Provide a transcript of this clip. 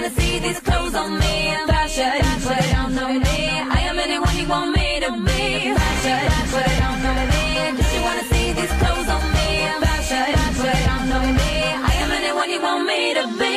wanna see these clothes on me. Fashion, Put it on for me. I am anyone you want me to be. Fashion, Put it on for know me. Cause you wanna see these clothes on me. Fashion, Put it on for me. I am anyone you want me to be.